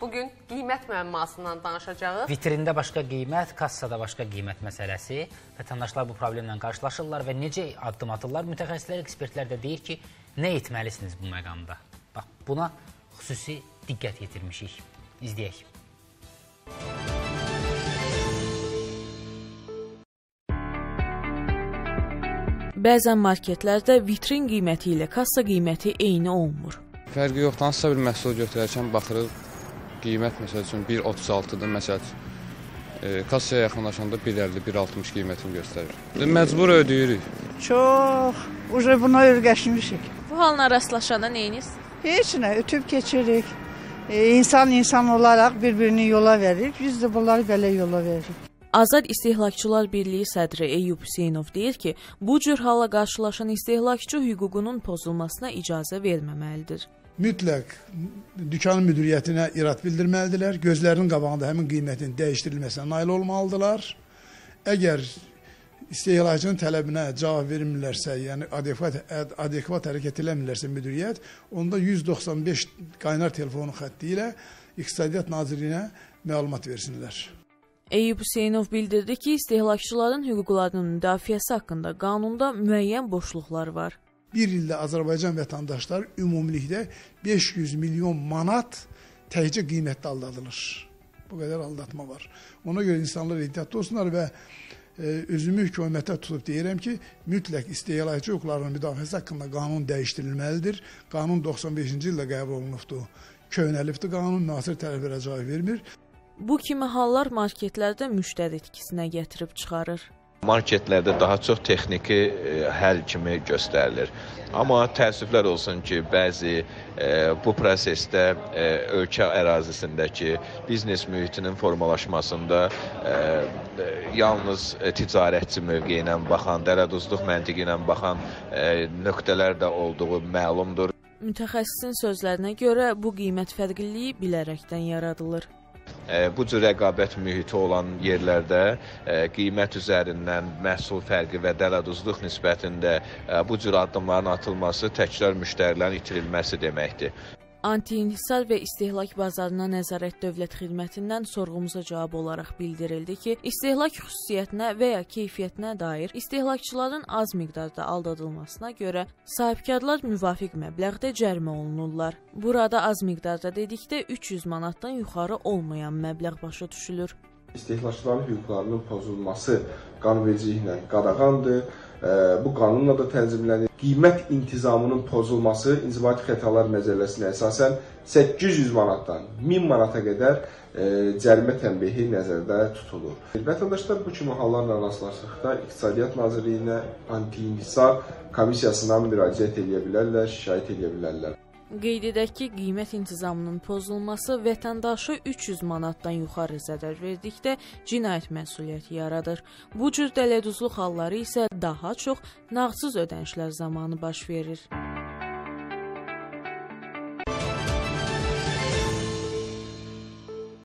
Bu gün qiymət müəmmasından danışacağıq. Vitrində başqa qiymət, kassada başqa qiymət məsələsi. Vətəndaşlar bu problemlə qarşılaşırlar və necə addım atırlar? Mütəxəssislər, ekspertlər də deyir ki, nə etməlisiniz bu məqamda? Bax, buna xüsusi diqqət yetirmişik. İzləyək. Bəzən marketlərdə vitrin qiyməti ilə kassa qiyməti eyni olmur. Fərqi yoxdur. Hansısa bir məhsul götürərkən baxırıq qiymət məsəl üçün 1.36-dır məsəl üçün. E, kassaya yaxınlaşanda 1.50, 1.60 qiymətini göstərir. Məcbur ödəyirik. Çox, uje buna öyrəşmişik. Bu halına rastlaşanda nə edirsiniz? Heç nə, ötüb keçirik. E, insan insan olaraq bir-birini yola verir. Biz də bunları belə yola veririk. Azad İstehlakçılar Birliyi sədri Eyyub Hüseynov deyir ki, bu cür hala qarşılaşan istehlakçı hüququnun pozulmasına icazə verməməlidir mütləq dükanın müdiriyyətinə irad bildirməlidirlər. Gözlərinin qabağında həmin qiymətin dəyişdirilməsinə nail olmalıdırlar. Əgər istehlakçının tələbinə cavab vermirlərsə, yəni adekvat adekvat hərəkət eləmirlərsə müdiriyyət, onda 195 qaynar telefonu xətti ilə İqtisadiyyat Nazirliyinə məlumat versinlər. Eyüp Hüseynov bildirdi ki, istehlakçıların hüquqlarının müdafiəsi haqqında qanunda müəyyən boşluqlar var bir ildə Azərbaycan vətəndaşları ümumilikdə 500 milyon manat təhcə qiymətdə aldadılır. Bu qədər aldatma var. Ona görə insanlar ehtiyatlı olsunlar və e, özümü hökumətə tutub deyirəm ki, mütləq istehlakçı hüquqlarının müdafiəsi haqqında qanun dəyişdirilməlidir. Qanun 95-ci ildə qəbul olunubdur. Köhnəlibdir qanun, müasir tələblərə cavab vermir. Bu kimi hallar marketlərdə müştəri itkisinə gətirib çıxarır marketlərdə daha çox texniki e, həll kimi göstərilir. Amma təəssüflər olsun ki, bəzi e, bu prosesdə e, ölkə ərazisindəki biznes mühitinin formalaşmasında yalnız ticarətçi mövqeyi ilə baxan, dərəduzluq məntiqi ilə baxan nöqtələr də olduğu məlumdur. Mütəxəssisin sözlərinə görə bu qiymət fərqliliyi bilərəkdən yaradılır bu cür rəqabət mühiti olan yerlərdə qiymət üzərindən məhsul fərqi və dələduzluq nisbətində bu cür addımların atılması təkrar müştərilərin itirilməsi deməkdir. Anti-inhisar və istehlak bazarına nəzarət dövlət xidmətindən sorğumuza cavab olaraq bildirildi ki, istehlak xüsusiyyətinə və ya keyfiyyətinə dair istehlakçıların az miqdarda aldadılmasına görə sahibkarlar müvafiq məbləğdə cərimə olunurlar. Burada az miqdarda dedikdə 300 manatdan yuxarı olmayan məbləğ başa düşülür. İstehlakçıların hüquqlarının pozulması qanunvericiliklə qadağandır bu qanunla da tənzimlənir. Qiymət intizamının pozulması inzibati xətalar məcəlləsinə əsasən 800 manatdan 1000 manata qədər cərimə tənbihi nəzərdə tutulur. Vətəndaşlar bu kimi hallarla rastlaşdıqda İqtisadiyyat Nazirliyinə anti-inhisar komissiyasına müraciət edə bilərlər, şikayət edə bilərlər. Qeyd edək ki, qiymət intizamının pozulması vətəndaşı 300 manatdan yuxarı zədər verdikdə cinayət məsuliyyəti yaradır. Bu cür dələduzluq halları isə daha çox nağdsız ödənişlər zamanı baş verir.